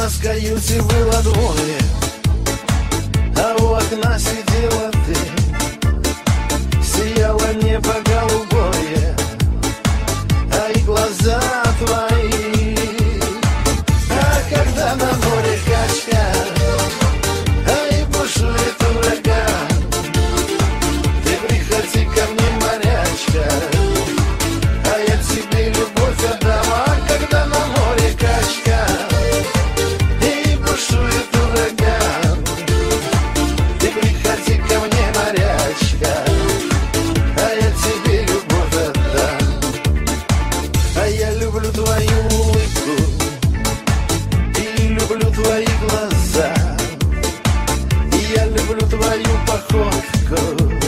ласкающей было ладони А у окна сидела ты. Сияла не небогато твои глаза, я люблю твою походку.